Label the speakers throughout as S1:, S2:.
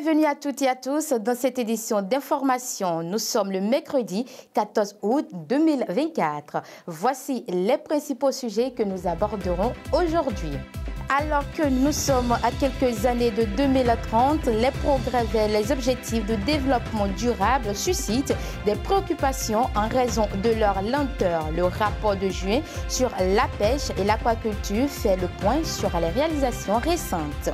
S1: Bienvenue à toutes et à tous dans cette édition d'information. Nous sommes le mercredi 14 août 2024. Voici les principaux sujets que nous aborderons aujourd'hui. Alors que nous sommes à quelques années de 2030, les progrès vers les objectifs de développement durable suscitent des préoccupations en raison de leur lenteur. Le rapport de juin sur la pêche et l'aquaculture fait le point sur les réalisations récentes.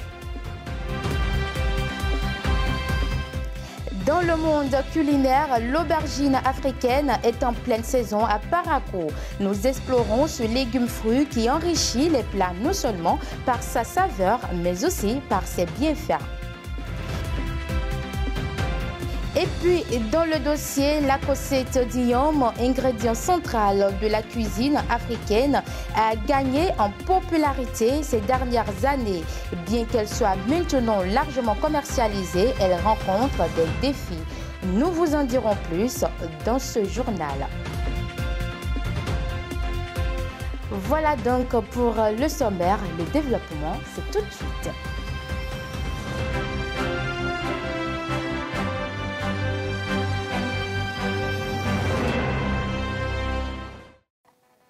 S1: Dans le monde culinaire, l'aubergine africaine est en pleine saison à Paraco. Nous explorons ce légume-fruit qui enrichit les plats non seulement par sa saveur, mais aussi par ses bienfaits. Et puis, dans le dossier, la cossette d'ium, ingrédient central de la cuisine africaine, a gagné en popularité ces dernières années. Bien qu'elle soit maintenant largement commercialisée, elle rencontre des défis. Nous vous en dirons plus dans ce journal. Voilà donc pour le sommaire. Le développement, c'est tout de suite.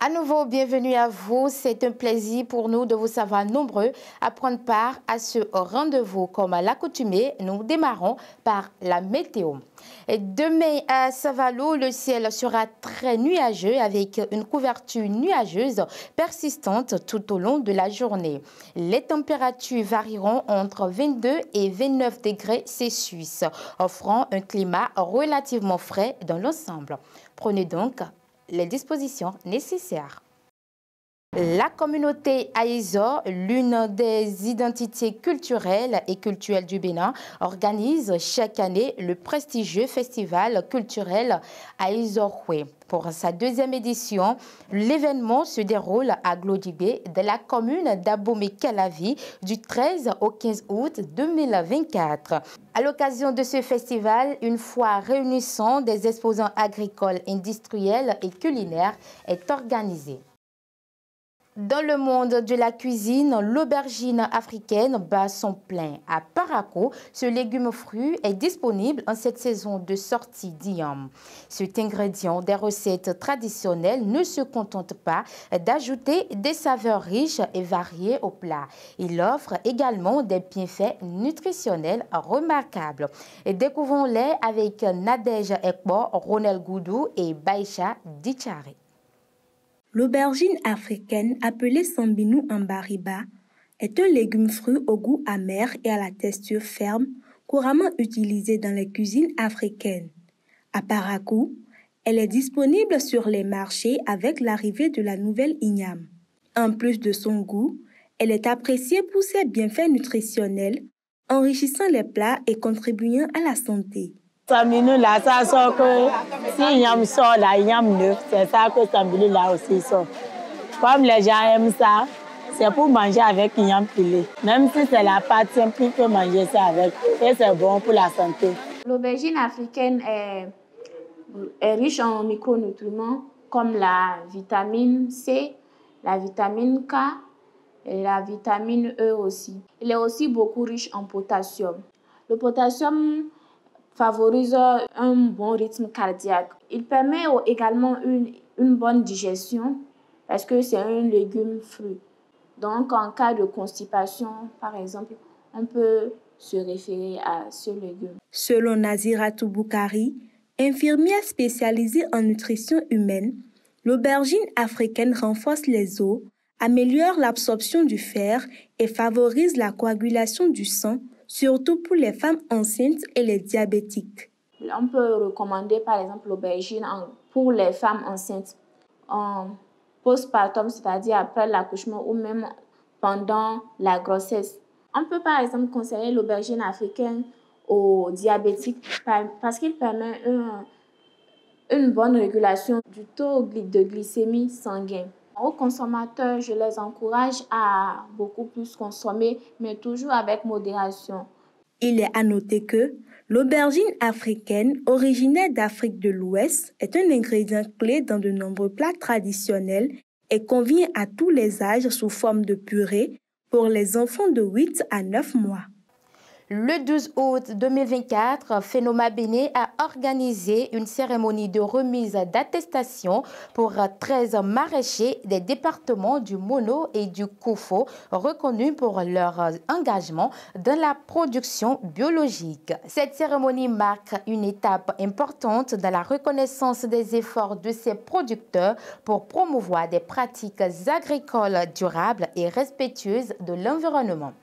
S1: À nouveau, bienvenue à vous. C'est un plaisir pour nous de vous savoir nombreux à prendre part à ce rendez-vous. Comme à l'accoutumée, nous démarrons par la météo. demain à Savalo, le ciel sera très nuageux avec une couverture nuageuse persistante tout au long de la journée. Les températures varieront entre 22 et 29 degrés Celsius, offrant un climat relativement frais dans l'ensemble. Prenez donc les dispositions nécessaires. La communauté Aïzo, l'une des identités culturelles et culturelles du Bénin, organise chaque année le prestigieux festival culturel Aïzo-Houé. Pour sa deuxième édition, l'événement se déroule à Glodibé, de la commune d'Abomey-Calavi, du 13 au 15 août 2024. À l'occasion de ce festival, une foire réunissant des exposants agricoles, industriels et culinaires est organisée. Dans le monde de la cuisine, l'aubergine africaine bat son plein. À Paraco, ce légume fruit est disponible en cette saison de sortie d'Iam. Cet ingrédient des recettes traditionnelles ne se contente pas d'ajouter des saveurs riches et variées au plat. Il offre également des bienfaits nutritionnels remarquables. Découvrons-les avec Nadège Ekbo, Ronel Goudou et Baïcha Dichari.
S2: L'aubergine africaine appelée Sambinou ambariba est un légume fruit au goût amer et à la texture ferme, couramment utilisé dans les cuisines africaines. À Parakou, elle est disponible sur les marchés avec l'arrivée de la nouvelle igname. En plus de son goût, elle est appréciée pour ses bienfaits nutritionnels, enrichissant les plats et contribuant à la santé.
S3: Sambinu là, ça sort que si Yam sort là, Yam neuf, c'est ça que Sambinu là aussi sort. Comme les gens aiment ça, c'est pour manger avec Yam pilé. Même si c'est la pâte simple, on peut manger ça avec. Et c'est bon pour la santé.
S4: L'aubergine africaine est, est riche en micronutriments comme la vitamine C, la vitamine K et la vitamine E aussi. Il est aussi beaucoup riche en potassium. Le potassium favorise un bon rythme cardiaque. Il permet également une, une bonne digestion parce que c'est un légume fruit. Donc, en cas de constipation, par exemple, on peut se référer à ce légume.
S2: Selon Nazira Touboukari, infirmière spécialisée en nutrition humaine, l'aubergine africaine renforce les os, améliore l'absorption du fer et favorise la coagulation du sang surtout pour les femmes enceintes et les diabétiques.
S4: On peut recommander par exemple l'aubergine pour les femmes enceintes en postpartum, c'est-à-dire après l'accouchement ou même pendant la grossesse. On peut par exemple conseiller l'aubergine africaine aux diabétiques parce qu'il permet une, bonne régulation du taux de glycémie sanguine. Aux consommateurs, je les encourage à beaucoup plus consommer, mais toujours avec modération.
S2: Il est à noter que l'aubergine africaine, originaire d'Afrique de l'Ouest, est un ingrédient clé dans de nombreux plats traditionnels et convient à tous les âges sous forme de purée pour les enfants de 8 à 9 mois.
S1: Le 12 août 2024, Phénoma Béné a organisé une cérémonie de remise d'attestation pour 13 maraîchers des départements du Mono et du Koufo reconnus pour leur engagement dans la production biologique. Cette cérémonie marque une étape importante dans la reconnaissance des efforts de ces producteurs pour promouvoir des pratiques agricoles durables et respectueuses de l'environnement.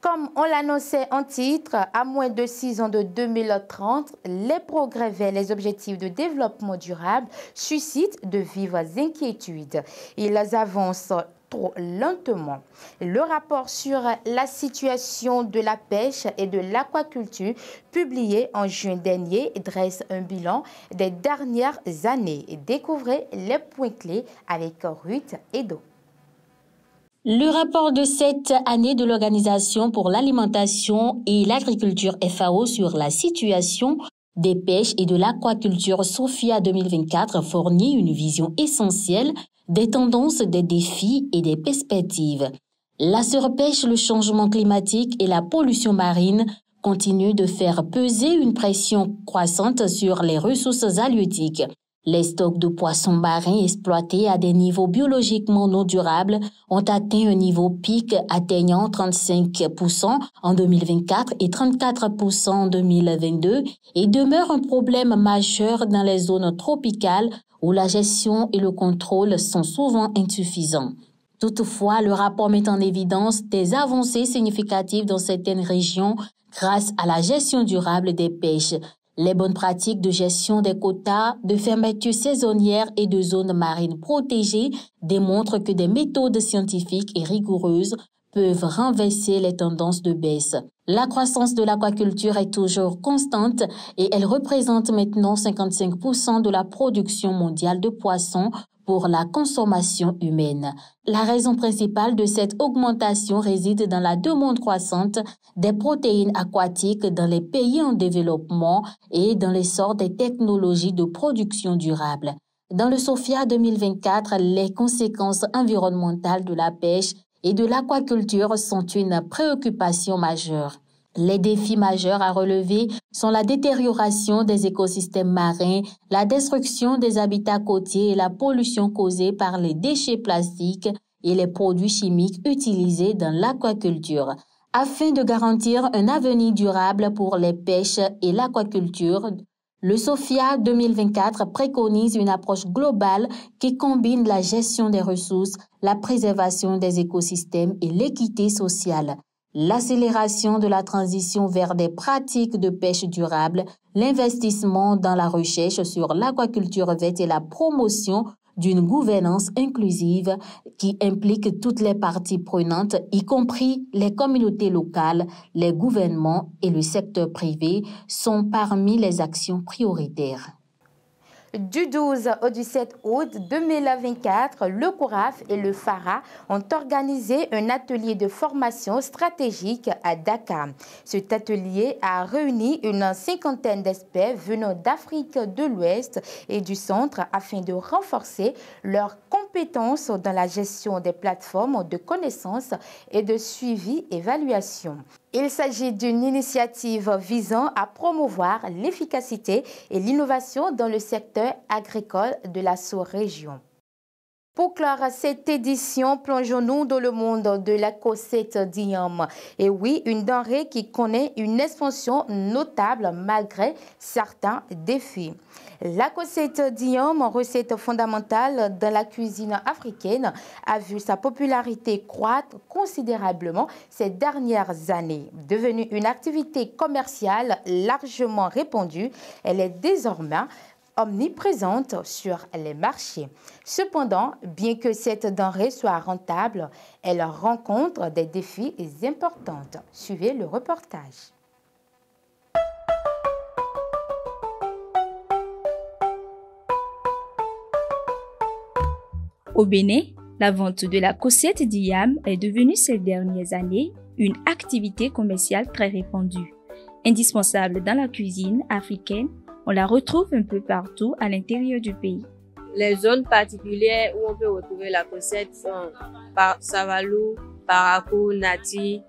S1: Comme on l'annonçait en titre, à moins de six ans de 2030, les progrès vers les objectifs de développement durable suscitent de vives inquiétudes. Ils avancent trop lentement. Le rapport sur la situation de la pêche et de l'aquaculture, publié en juin dernier, dresse un bilan des dernières années. Découvrez les points clés avec Ruth Edo.
S5: Le rapport de cette année de l'Organisation pour l'alimentation et l'agriculture FAO sur la situation des pêches et de l'aquaculture SOFIA 2024 fournit une vision essentielle des tendances, des défis et des perspectives. La surpêche, le changement climatique et la pollution marine continuent de faire peser une pression croissante sur les ressources halieutiques. Les stocks de poissons marins exploités à des niveaux biologiquement non durables ont atteint un niveau pic atteignant 35% en 2024 et 34% en 2022 et demeurent un problème majeur dans les zones tropicales où la gestion et le contrôle sont souvent insuffisants. Toutefois, le rapport met en évidence des avancées significatives dans certaines régions grâce à la gestion durable des pêches, les bonnes pratiques de gestion des quotas, de fermeture saisonnière et de zones marines protégées démontrent que des méthodes scientifiques et rigoureuses peuvent renverser les tendances de baisse. La croissance de l'aquaculture est toujours constante et elle représente maintenant 55% de la production mondiale de poissons pour la consommation humaine. La raison principale de cette augmentation réside dans la demande croissante des protéines aquatiques dans les pays en développement et dans l'essor des technologies de production durable. Dans le SOFIA 2024, les conséquences environnementales de la pêche et de l'aquaculture sont une préoccupation majeure. Les défis majeurs à relever sont la détérioration des écosystèmes marins, la destruction des habitats côtiers et la pollution causée par les déchets plastiques et les produits chimiques utilisés dans l'aquaculture. Afin de garantir un avenir durable pour les pêches et l'aquaculture, le SOFIA 2024 préconise une approche globale qui combine la gestion des ressources, la préservation des écosystèmes et l'équité sociale. L'accélération de la transition vers des pratiques de pêche durable, l'investissement dans la recherche sur l'aquaculture verte et la promotion d'une gouvernance inclusive qui implique toutes les parties prenantes, y compris les communautés locales, les gouvernements et le secteur privé, sont parmi les actions prioritaires.
S1: Du 12 au 17 août 2024, le CORAF et le FARA ont organisé un atelier de formation stratégique à Dakar. Cet atelier a réuni une cinquantaine d'experts venant d'Afrique de l'Ouest et du Centre afin de renforcer leurs compétences dans la gestion des plateformes de connaissances et de suivi-évaluation. Il s'agit d'une initiative visant à promouvoir l'efficacité et l'innovation dans le secteur agricole de la sous-région. Pour clore cette édition, plongeons-nous dans le monde de la cossette d'ium. Et oui, une denrée qui connaît une expansion notable malgré certains défis. La cossette d'ium, recette fondamentale dans la cuisine africaine, a vu sa popularité croître considérablement ces dernières années. Devenue une activité commerciale largement répandue, elle est désormais omniprésente sur les marchés. Cependant, bien que cette denrée soit rentable, elle rencontre des défis importants. Suivez le reportage.
S6: Au Bénin, la vente de la cossette d'Iam est devenue ces dernières années une activité commerciale très répandue. Indispensable dans la cuisine africaine, on la retrouve un peu partout à l'intérieur du pays.
S7: Les zones particulières où on peut retrouver la cossette sont par Savalou, Parakou, Nati.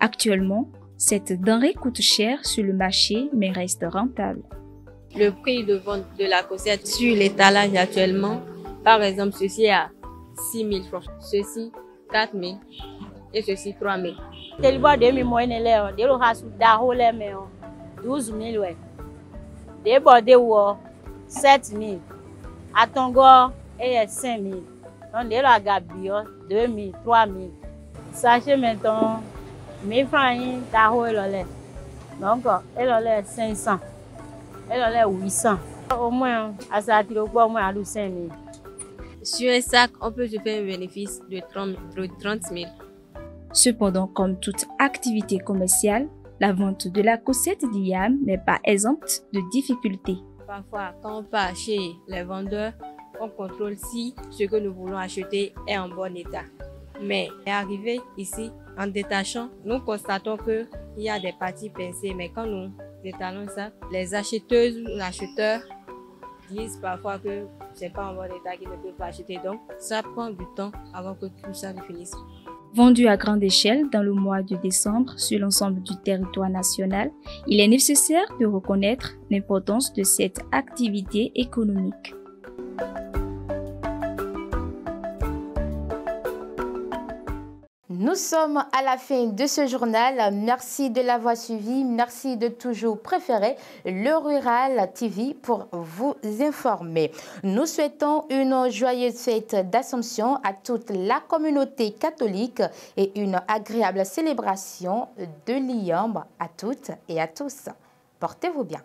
S6: Actuellement, cette denrée coûte cher sur le marché mais reste rentable.
S7: Le prix de vente de la cossette sur l'étalage actuellement, par exemple, ceci est à 6 000 francs, ceci 4 000 et ceci 3 000.
S3: Telibo 2 000 moyenne lɛ o, de lo ha su da ho lɛ mɛ o, 12 000 wɛ. De bɔ de wɔ 7 000, atɔngɔ eye 5 000. Donc de lo aga biɔ 2 000, 3 000. Sachet maintenant, 1000 francs yi da ho elɔ lɛ. Donc elɔ lɛ 500. Elle est 800. Au moins, à ça, au moins à 5 000.
S7: Sur un sac, on peut se faire un bénéfice de 30 000.
S6: Cependant, comme toute activité commerciale, la vente de la cossette d'IAM n'est pas exempte de difficultés.
S7: Parfois, quand on part chez les vendeurs, on contrôle si ce que nous voulons acheter est en bon état. Mais arrivé ici, en détachant, nous constatons qu'il y a des parties pincées, mais quand nous étalons ça, les acheteuses ou acheteurs disent parfois que c'est pas en bon état qu'ils ne peuvent pas acheter. Donc, ça prend du temps avant que tout ça ne finisse.
S6: Vendu à grande échelle dans le mois de décembre sur l'ensemble du territoire national, il est nécessaire de reconnaître l'importance de cette activité économique.
S1: Nous sommes à la fin de ce journal. Merci de l'avoir suivi. Merci de toujours préférer le Rural TV pour vous informer. Nous souhaitons une joyeuse fête d'Assomption à toute la communauté catholique et une agréable célébration de l'Iambre à toutes et à tous. Portez-vous bien.